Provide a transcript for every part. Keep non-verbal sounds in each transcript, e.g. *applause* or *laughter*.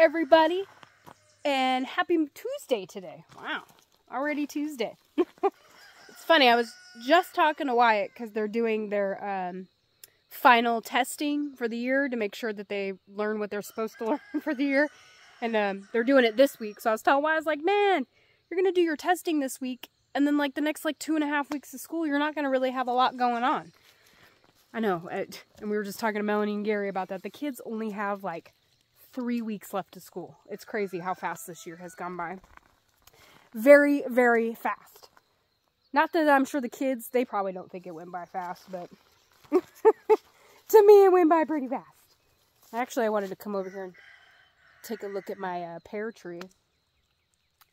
everybody, and happy Tuesday today. Wow, already Tuesday. *laughs* it's funny, I was just talking to Wyatt because they're doing their um, final testing for the year to make sure that they learn what they're supposed to *laughs* learn for the year. And um, they're doing it this week. So I was telling Wyatt, I was like, man, you're going to do your testing this week. And then like the next like two and a half weeks of school, you're not going to really have a lot going on. I know. And we were just talking to Melanie and Gary about that. The kids only have like three weeks left of school. It's crazy how fast this year has gone by. Very, very fast. Not that I'm sure the kids, they probably don't think it went by fast, but *laughs* to me it went by pretty fast. Actually, I wanted to come over here and take a look at my uh, pear tree.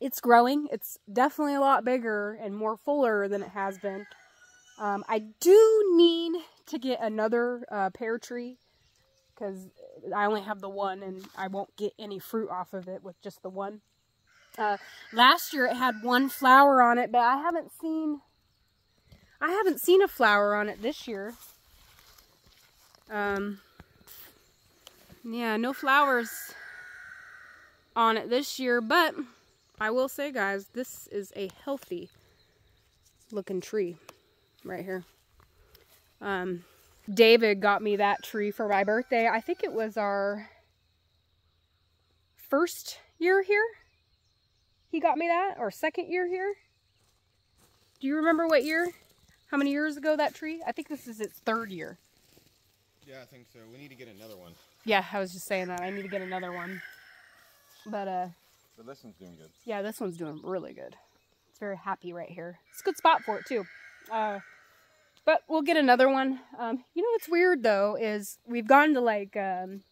It's growing. It's definitely a lot bigger and more fuller than it has been. Um, I do need to get another uh, pear tree because I only have the one and I won't get any fruit off of it with just the one. Uh, last year it had one flower on it, but I haven't seen, I haven't seen a flower on it this year. Um, yeah, no flowers on it this year, but I will say, guys, this is a healthy looking tree right here. Um, David got me that tree for my birthday. I think it was our first year here. He got me that, or second year here. Do you remember what year? How many years ago that tree? I think this is its third year. Yeah, I think so. We need to get another one. Yeah, I was just saying that. I need to get another one. But, uh... But this one's doing good. Yeah, this one's doing really good. It's very happy right here. It's a good spot for it, too. Uh, but we'll get another one. Um, you know what's weird, though, is we've gone to, like, um,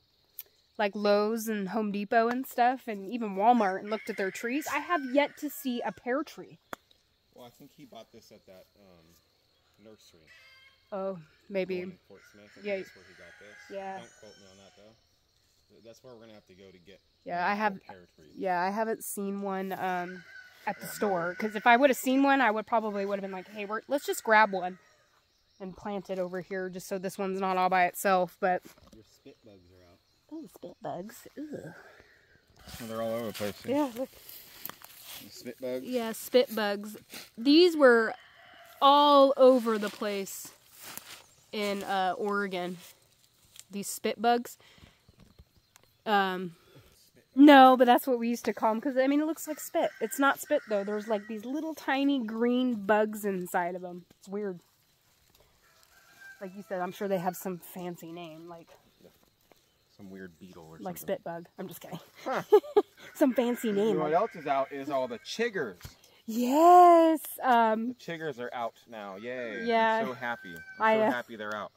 like Lowe's and Home Depot and stuff, and even Walmart, and looked at their trees. I have yet to see a pear tree. Well, I think he bought this at that um, nursery. Oh, maybe. in Fort Smith. Yeah. That's where he got this. Yeah. Don't quote me on that though. That's where we're gonna have to go to get. Yeah, I have- pear trees. Yeah, I haven't seen one um, at the store. Because if I would have seen one, I would probably would have been like, hey, we're, let's just grab one and plant it over here just so this one's not all by itself. But, Your spit bugs are out. oh, spit bugs. Ugh. Oh, they're all over the place. see? Yeah, look. The spit bugs. Yeah, spit bugs. These were all over the place in uh, Oregon. These spit bugs. Um, no, but that's what we used to call them because I mean it looks like spit. It's not spit though. There's like these little tiny green bugs inside of them. It's weird. Like you said, I'm sure they have some fancy name, like Some weird beetle or like something. spit bug. I'm just kidding. Huh. *laughs* some fancy You name. know what else is out is all the chiggers. Yes. Um, The chiggers are out now. Yay. Yeah. I'm so happy. I'm I, so uh, happy they're out.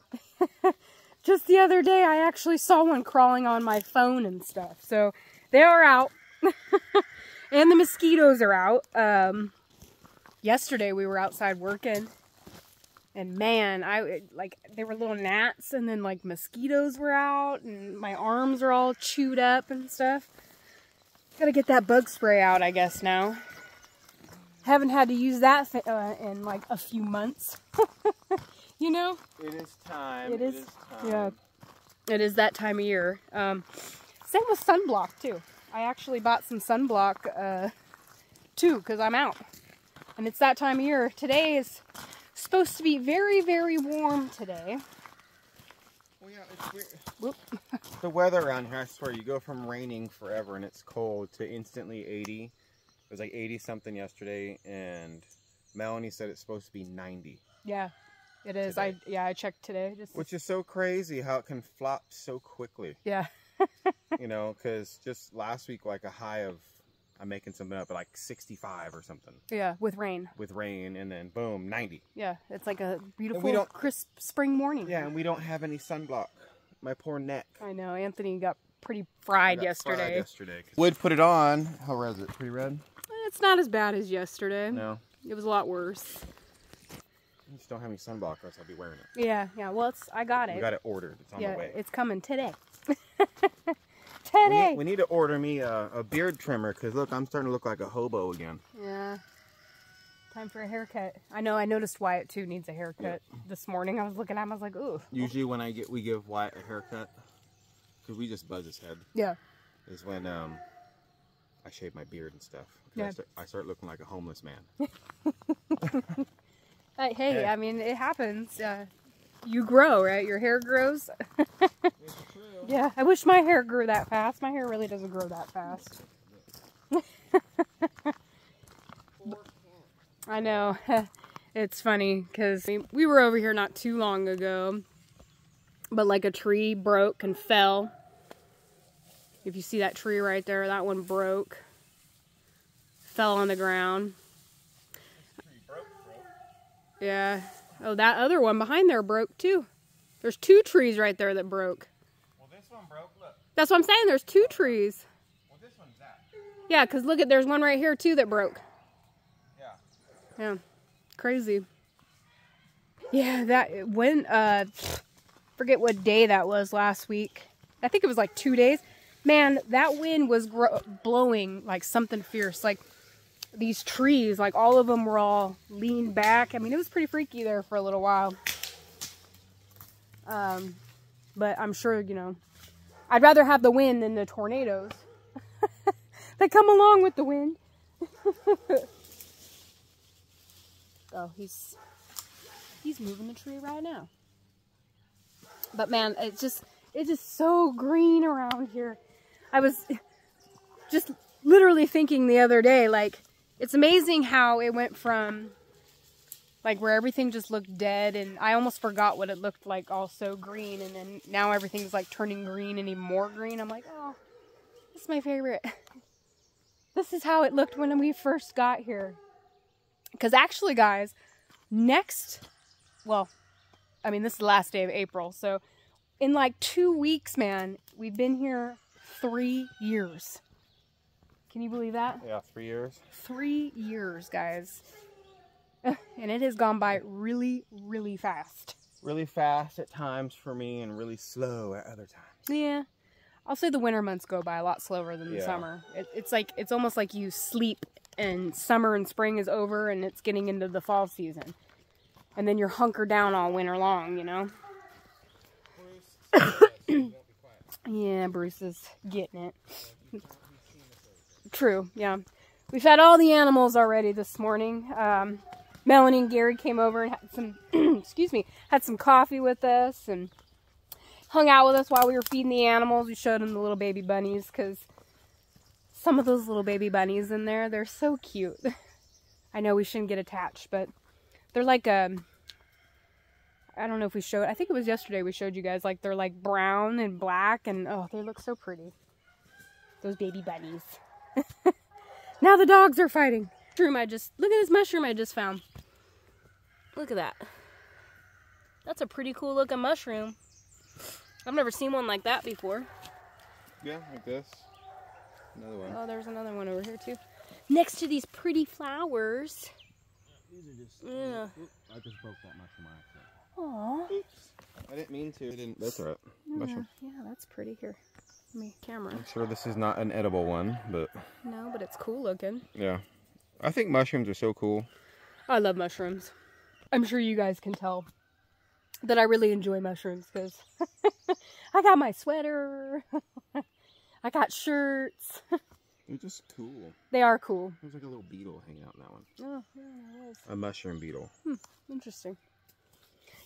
*laughs* just the other day I actually saw one crawling on my phone and stuff. So they are out. *laughs* and the mosquitoes are out. Um, yesterday we were outside working and man, I like there were little gnats and then like mosquitoes were out and my arms are all chewed up and stuff. Gotta get that bug spray out, I guess now. Haven't had to use that uh, in like a few months. *laughs* you know? It is time. It is- time. yeah. It is that time of year. Um, same with sunblock too. I actually bought some sunblock uh, too because I'm out, and it's that time of year. Today is supposed to be very, very warm today. Well, yeah, it's weird. Whoop. the weather around here, I swear, you go from raining forever and it's cold to instantly 80. It was like 80 something yesterday, and Melanie said it's supposed to be 90. Yeah, it is. I yeah, I checked today. Just Which is so crazy how it can flop so quickly, yeah, *laughs* you know, because just last week, like a high of, I'm making something up, but like 65 or something yeah, with rain. with rain, and then boom, 90. Yeah, it's like a beautiful, don't- crisp spring morning. Yeah, and we don't have any sunblock. My poor neck. I know. Anthony got pretty fried got yesterday. fried yesterday. Would put it on. How red is it? Pretty red? Eh, it's not as bad as yesterday. No. It was a lot worse. I just don't have any sunblock, or else I'll be wearing it. Yeah, yeah. Well, it's I got it. We got it ordered. It's on yeah, the way. it's coming today. *laughs* We need, we need to order me a, a beard trimmer because look, I'm starting to look like a hobo again. Yeah. Time for a haircut. I know. I noticed Wyatt too needs a haircut this morning. I was looking at him. I was like, ooh. Usually when I get, we give Wyatt a haircut because we just buzz his head. Yeah. is when um, I shave my beard and stuff. Yeah. I, start, I start looking like a homeless man. *laughs* Uh, hey, Hey. I mean, it happens. Uh, you grow, right? Your hair grows. *laughs* yeah, I wish my hair grew that fast. My hair really doesn't grow that fast. *laughs* I know. *laughs* it's funny because we were over here not too long ago, but like a tree broke and fell. If you see that tree right there, that one broke, fell on the ground. Yeah. Oh, that other one behind there broke too. There's two trees right there that broke. Well, this one broke. Look. That's what I'm saying. There's two trees. Well, this one's that. Yeah, because look at there's one right here too that broke. Yeah. Yeah. Crazy. Yeah, that when uh forget what day that was last week. I think it was like 2 days. Man, that wind was gro- blowing like something fierce. Like these trees, like all of them were all leaned back. I mean, it was pretty freaky there for a little while. Um but I'm sure, you know, I'd rather have the wind than the tornadoes. *laughs* that come along with the wind. *laughs* oh, he's he's moving the tree right now. But man, it's just it's just so green around here. I was *laughs* just literally thinking the other day, like it's amazing how it went from like where everything just looked dead and I almost forgot what it looked like all so green and then now everything's like turning green and even more green. I'm like, oh, this is my favorite. *laughs* This is how it looked when we first got here. Because actually, guys, next, well, I mean, this is the last day of April. So in like two weeks, man, we've been here three years. Can you believe that? Yeah, three years. Three years, guys. *laughs* And it has gone by really, really fast. Really fast at times for me, and really slow at other times. Yeah. I'll say the winter months go by a lot slower than the Yeah. summer. It, it's like, it's almost like you sleep and summer and spring is over and it's getting into the fall season. And then you're hunkered down all winter long, you know? *coughs* Yeah, Bruce is getting it. True, yeah. We fed all the animals already this morning. Um, Melanie and Gary came over and had some, *clears throat* excuse me, had some coffee with us and hung out with us while we were feeding the animals. We showed them the little baby bunnies because some of those little baby bunnies in there, they're so cute. *laughs* I know we shouldn't get attached, but they're like um I don't know if we showed I think it was yesterday we showed you guys like they're like brown and black and oh they look so pretty. Those baby bunnies. *laughs* now the dogs are fighting. Mushroom I just look at this mushroom I just found. Look at that. That's a pretty cool looking mushroom. I've never seen one like that before. Yeah, like this. Another one. Oh, there's another one over here too. Next to these pretty flowers. These are just. Yeah. I just broke that mushroom accident. Aw. Oops. I didn't mean to. I didn't. That's alright. Mushroom. Yeah, that's pretty. Here, let me camera. I'm sure this is not an edible one, but No, but it's cool looking. yeah. I think mushrooms are so cool. I love mushrooms. I'm sure you guys can tell that I really enjoy mushrooms because *laughs* I got my sweater. *laughs* I got shirts. *laughs* They're just cool. They are cool. There's like a little beetle hanging out in that one. Oh, yeah, it was. A mushroom beetle. Hmm, Interesting.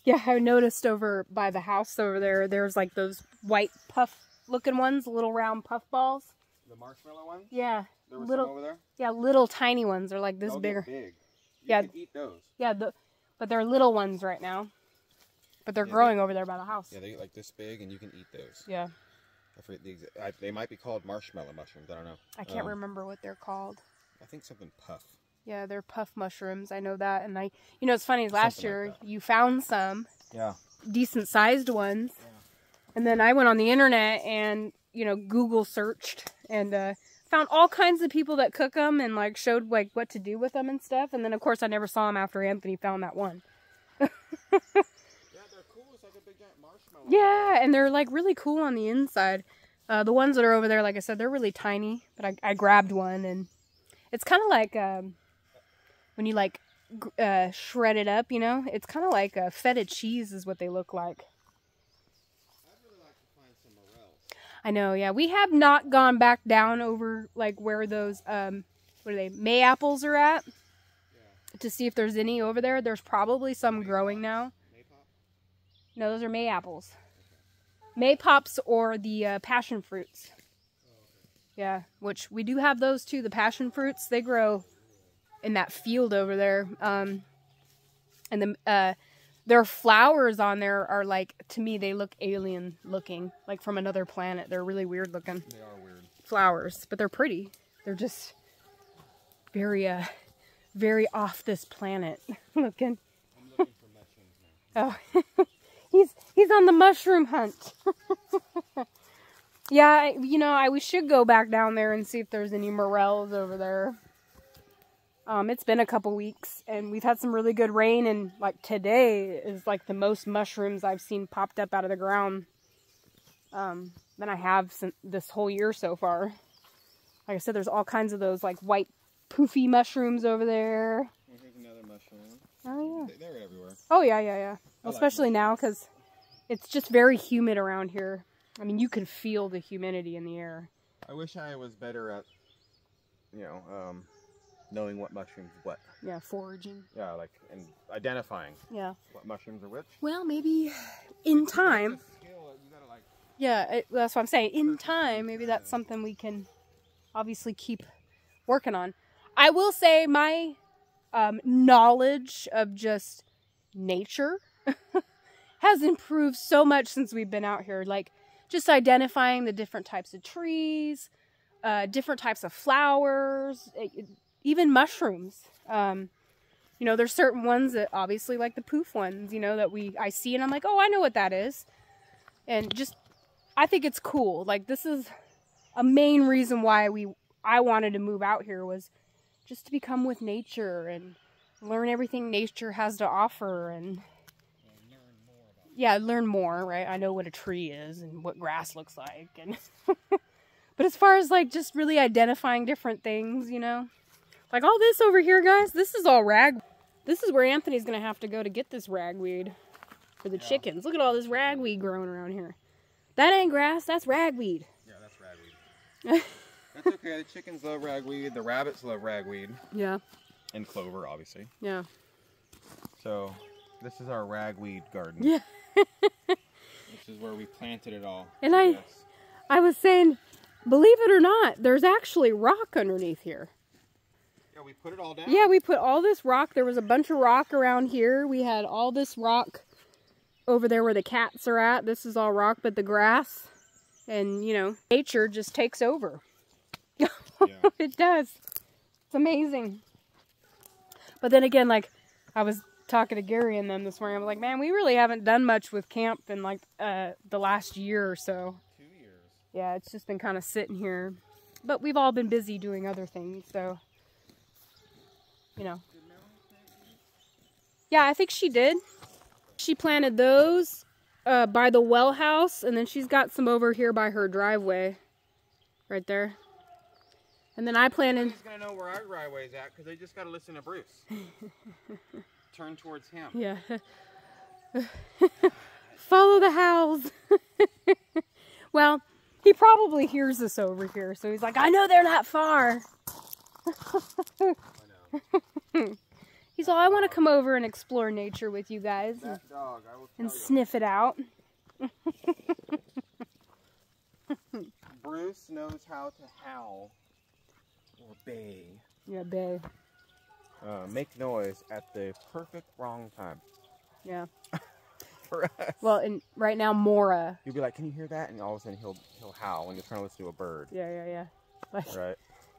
*laughs* Yeah, I noticed over by the house over there, there's like those white puff looking ones, little round puff balls. The marshmallow ones? Yeah, There was Little- some over there? yeah, little tiny ones. They're like this They'll bigger. Big. You Yeah. can eat those. Yeah, the, but they're little ones right now. But they're Yeah, they- growing over there by the house. Yeah, they get like this big, and you can eat those. Yeah, I forget the exact. I, they might be called marshmallow mushrooms. I don't know. I can't Um, remember what they're called. I think something puff. Yeah, they're puff mushrooms. I know that. And I, you know, it's funny. Last Something year that. you found some Yeah. decent sized ones, and then I went on the internet and you know Google searched and uh, found all kinds of people that cook them and like showed like what to do with them and stuff. And then of course I never saw them after Anthony found that one. Yeah, they're cool. It's like a big giant marshmallow. Yeah, and they're like really cool on the inside. Uh, the ones that are over there, like I said, they're really tiny. But I, I grabbed one, and it's kind of like um, when you like uh, shred it up. You know, it's kind of like a feta cheese is what they look like. Really like to find some morels. I know, yeah. We have not gone back down over like where those um what are they, May apples are at. To see if there's any over there. There's probably some growing now. No, those are May apples. May pops or the uh, passion fruits. Yeah, which we do have those too. The passion fruits, they grow in that field over there. Um, and the uh, their flowers on there are like to me they look alien looking, like from another planet. They're really weird looking They are weird. flowers, but they're pretty. They're just very uh very off this planet *laughs* looking. I'm looking for mushrooms now. Oh, *laughs* he's he's on the mushroom hunt. *laughs* yeah, I- you know, I we should go back down there and see if there's any morels over there. Um, it's been a couple weeks and we've had some really good rain and like today is like the most mushrooms I've seen popped up out of the ground um, than I have since this whole year so far. Like I said, there's all kinds of those like white poofy mushrooms over there. Oh, here's another mushroom. Oh yeah. They- They're everywhere. Oh yeah, yeah, yeah. Like Especially now because it's just very humid around here. I mean, you can feel the humidity in the air. I wish I was better at, you know, um, knowing what mushrooms what. Yeah, foraging. Yeah, like and identifying Yeah. what mushrooms are which. Well, maybe in time. Skill like, Yeah, it, that's what I'm saying. In time, maybe that's something we can obviously keep working on. I will say my um, knowledge of just nature *laughs* has improved so much since we've been out here. Like just identifying the different types of trees, uh, different types of flowers, even mushrooms. Um, you know, there's certain ones that obviously like the poof ones, you know, that we I see and I'm like, oh, I know what that is, and just I think it's cool. Like this is a main reason why we I wanted to move out here was just to become with nature and learn everything nature has to offer and yeah, learn more, right? I know what a tree is and what grass looks like and *laughs* but as far as like just really identifying different things, you know, like all this over here, guys, this is all rag. This is where Anthony's gonna have to go to get this ragweed for the Yeah. chickens. Look at all this ragweed growing around here. That ain't grass, that's ragweed. Yeah, that's ragweed. *laughs* that's okay. The chickens love ragweed. The rabbits love ragweed. Yeah, And clover, obviously. yeah, So, this is our ragweed garden. yeah. *laughs* This is where we planted it all. And I- Yes. I was saying, believe it or not, there's actually rock underneath here. Yeah, we put it all down. Yeah, we put all this rock. There was a bunch of rock around here. We had all this rock over there where the cats are at. This is all rock, but the grass and, you know, nature just takes over. Yeah. *laughs* it does. It's amazing. But then again, like I was talking to Gary and them this morning, I'm like, man, we really haven't done much with camp in like uh, the last year or so. Two years. Yeah, it's just been kind of sitting here. But we've all been busy doing other things, so you know. Yeah, I think she did. She planted those uh, by the well house, and then she's got some over here by her driveway, right there. And then I planted. Nobody's gonna know where our driveway is at because they just gotta listen to Bruce. *laughs* Turn towards him. Yeah. *laughs* Follow the howls. *laughs* well, he probably hears us over here, so he's like, I know they're not far. *laughs* He's all, I want to come over and explore nature with you guys dog, and you. sniff it out. *laughs* Bruce knows how to howl or bay. Yeah, bay. Uh, make noise at the perfect wrong time Yeah. *laughs* for us. Well, and right now, Mora. You'll be like, "Can you hear that?" And all of a sudden, he'll he'll howl when you're trying to listen to a bird, Yeah, yeah, yeah. Like, right?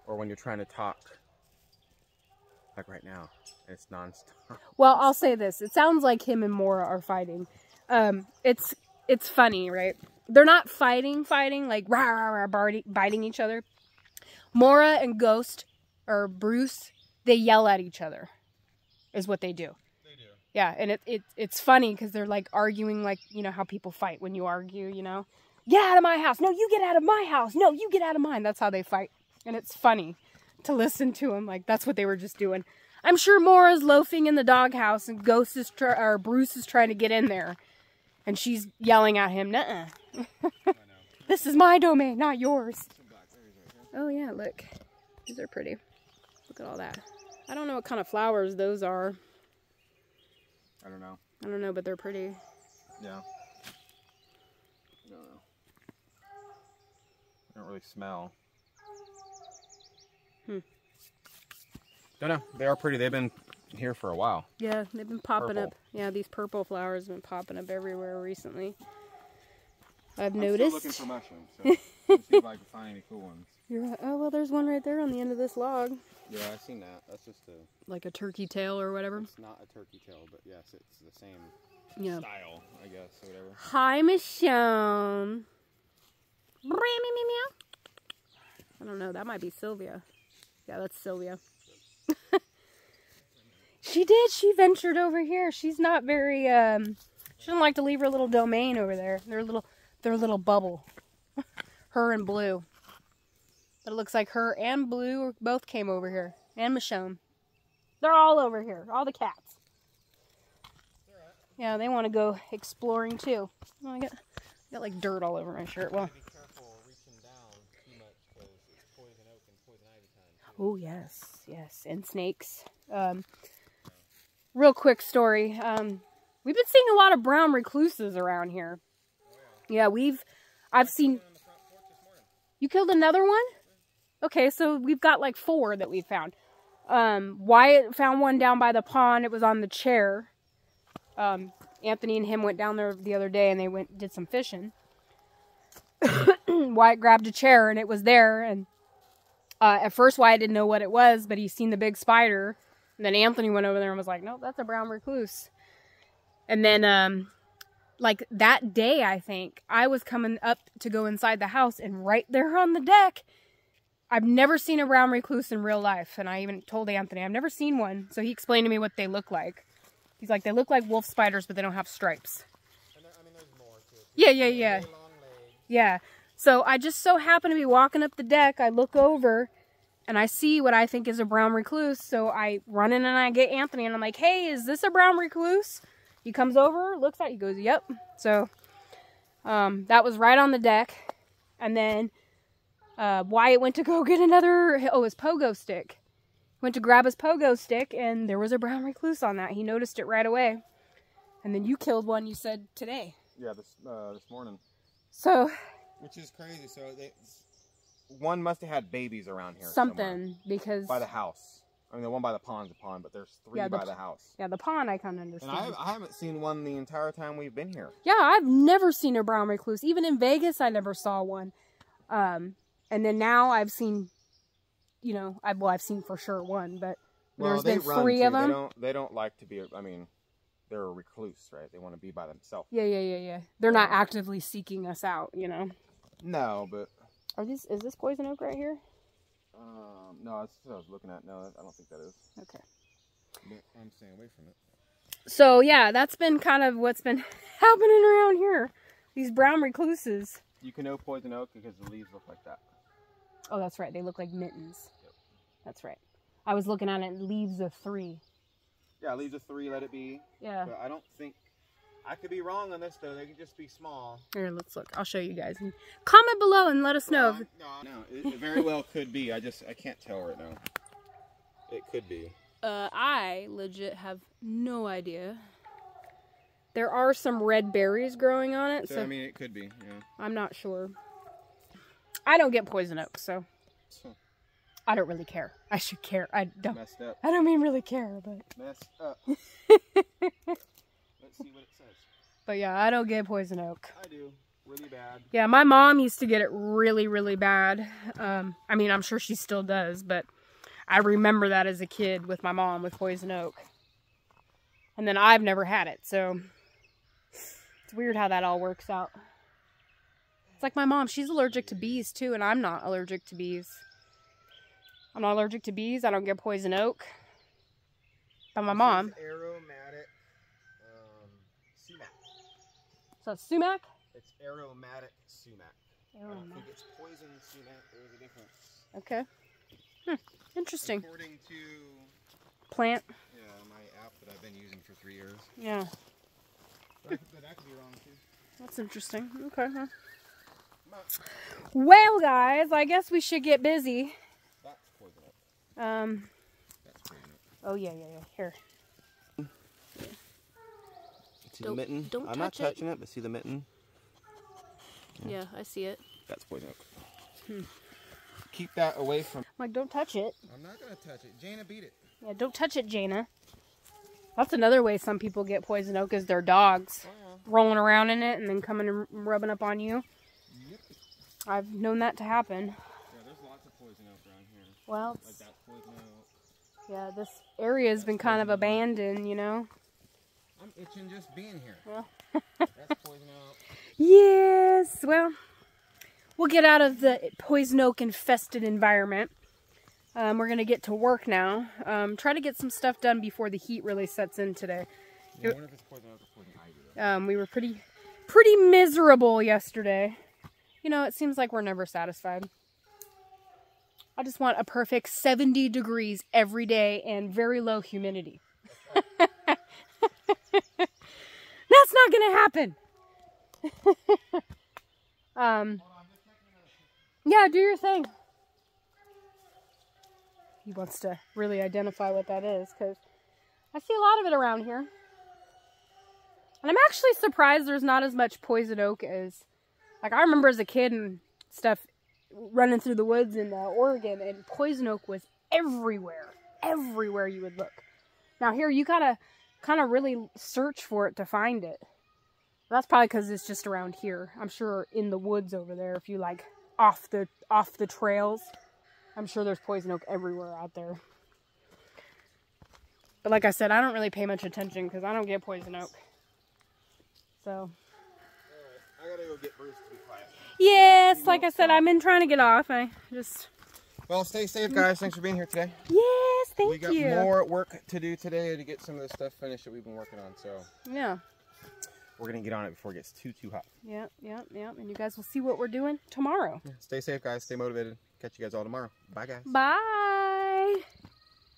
Or when you're trying to talk, like right now, and it's nonstop. *laughs* Well, I'll say this. It sounds like him and Mora are fighting. Um, it's it's funny, right? They're not fighting, fighting like rah rah rah, biting, biting each other. Mora and Ghost or Bruce, they yell at each other, is what they do. They do. Yeah, and it, it it's funny because they're like arguing, like you know how people fight when you argue. You know, get out of my house. No, you get out of my house. No, you get out of mine. That's how they fight, and it's funny to listen to him. Like that's what they were just doing. I'm sure Mora's loafing in the doghouse, and Ghost is or Bruce is trying to get in there, and she's yelling at him. Nuh-uh. *laughs* This is my domain, not yours. Some blackberries right here. Oh yeah, look. These are pretty. Look at all that. I don't know what kind of flowers those are. I don't know. I don't know, but they're pretty. Yeah. I don't know. They don't really smell. Hmm. Don't know. They are pretty. They've been here for a while. Yeah, they've been popping Purple. up. Yeah, these purple flowers have been popping up everywhere recently. I've I'm noticed. still looking for mushrooms. So let's see if I can find any cool ones. *laughs* You're right. Oh well, there's one right there on the end of this log, Yeah, I've seen that. That's just a. like a turkey tail or whatever. It's not a turkey tail, but yes, it's the same Yeah. style, I guess, or whatever. Hi, Michonne. I don't know. That might be Sylvia. Yeah, that's Sylvia. *laughs* she did. She ventured over here. She's not very. um She doesn't like to leave her little domain over there. Their little, their little bubble. *laughs* her and Blue. But it looks like her and Blue both came over here, and Michonne. They're all over here. All the cats. Yeah, they want to go exploring too. I got, I got like dirt all over my shirt. Well, Be careful reaching down too much because it's poison oak and poison ivy time. Oh yes, yes, and snakes. Um, real quick story. Um, we've been seeing a lot of brown recluses around here. Yeah, we've. I've seen. You killed another one? Okay, so we've got like four that we found. Um, Wyatt found one down by the pond. It was on the chair. Um, Anthony and him went down there the other day and they went did some fishing. *coughs* Wyatt grabbed a chair and it was there. And uh, at first, Wyatt didn't know what it was, but he seen the big spider. And then Anthony went over there and was like, "Nope, that's a brown recluse." And then um, like that day, I think I was coming up to go inside the house, and right there on the deck, I've never seen a brown recluse in real life. And I even told Anthony I've never seen one, so he explained to me what they look like. He's like, they look like wolf spiders, but they don't have stripes. I. Yeah, yeah, yeah, yeah. So I just so happen to be walking up the deck. I look over, and I see what I think is a brown recluse. So I run in and I get Anthony, and I'm like, "Hey, is this a brown recluse?" He comes over, looks at, it, he goes, "Yep." So um, that was right on the deck, and then uh, Wyatt went to go get another. Oh, his pogo stick. Went to grab his pogo stick, and there was a brown recluse on that. He noticed it right away. And then you killed one. You said today. Yeah, this uh, this morning. So Which is crazy. So they, one must have had babies around here. something because by the house. I mean, the one by the pond's a pond, but there's three Yeah, the by the house. yeah, the pond I kind of And understand. I, I haven't seen one the entire time we've been here. Yeah, I've never seen a brown recluse. Even in Vegas, I never saw one. Um, and then now I've seen, you know, I well, I've seen for sure one, but Well, there's they been three too. of They them. don't. They don't like to be. I mean, they're a recluse, right? They want to be by themselves. Yeah, yeah, yeah, yeah. They're not actively seeking us out, you know. No, but Are these? Is this poison oak right here? um, no, that's what I was looking at. No, I don't think that is. Okay. But I'm staying away from it. So yeah, that's been kind of what's been *laughs* happening around here. These brown recluses. You can know poison oak because the leaves look like that. Oh, that's right. They look like mittens. Yep. That's right. I was looking at it. Leaves of three. Yeah, leaves of three. Let it be. Yeah. But I don't think. I could be wrong on this though. They could just be small. Here, let's look. I'll show you guys. And comment below and let us know. if- No, no, it, it very well could be. I just I can't tell right now. It could be. Uh, I legit have no idea. There are some red berries growing on it, So, so I mean, it could be. Yeah. I'm not sure. I don't get poison oak, so So, I don't really care. I should care. I don't. messed up. I don't mean really care, but Messed up. *laughs* Let's see what it says. but yeah, I don't get poison oak. I do. Really bad. Yeah, my mom used to get it really, really bad. Um, I mean, I'm sure she still does, but I remember that as a kid with my mom with poison oak. And then I've never had it, so it's weird how that all works out. It's like my mom, she's allergic to bees too, and I'm not allergic to bees. I'm not allergic to bees, I don't get poison oak. But my mom, aromatic um, sumac. So sumac? It's aromatic sumac. I don't think it's poison sumac. There's a difference. Okay. Hmm, interesting. According to Plant, yeah, my app that I've been using for three years. yeah. But I, but I could be wrong too. That's interesting. Okay. huh. Well, guys, I guess we should get busy. That's poison. Um. That's poison. Oh yeah, yeah, yeah. Here. See Don't- the mitten? don't I'm not touch it. touching it, but see the mitten? Yeah, I see it. That's poison oak. Hmm. Keep that away from. Like, don't touch it. I'm not gonna touch it. Jana beat it. Yeah, don't touch it, Jana. That's another way some people get poison oak is their dogs rolling around in it and then coming and rubbing up on you. Yep. I've known that to happen. Yeah, there's lots of poison oak around here. Well, Like that poison oak. yeah, this area has been kind of abandoned, you know. I'm itching just being here. Well. That's *laughs* poison oak. Yes. Well, we'll get out of the poison oak infested environment. Um, we're gonna get to work now. Um, try to get some stuff done before the heat really sets in today. Yeah, I if it's poison oak or poison ivy. Um, we were pretty, pretty miserable yesterday. You know, it seems like we're never satisfied. I just want a perfect 70 degrees every day and very low humidity. That's not gonna happen. *laughs* um, yeah, do your thing. He wants to really identify what that is because I see a lot of it around here. And I'm actually surprised there's not as much poison oak as, like, I remember as a kid and stuff running through the woods in uh, Oregon, and poison oak was everywhere, everywhere you would look. Now here you gotta kind of really search for it to find it. That's probably because it's just around here. I'm sure in the woods over there, if you like off the off the trails, I'm sure there's poison oak everywhere out there. But like I said, I don't really pay much attention because I don't get poison oak. So Alright, I gotta go get Bruce to be quiet. yes, like I said, I've been trying to get off. I just Well, stay safe, guys. Thanks for being here today. yes, thank we got you. more work to do today to get some of the stuff finished that we've been working on. So Yeah, we're gonna get on it before it gets too too hot. yeah, yeah, yeah. And you guys will see what we're doing tomorrow. Stay safe, guys. Stay motivated. Catch you guys all tomorrow. Bye, guys. Bye.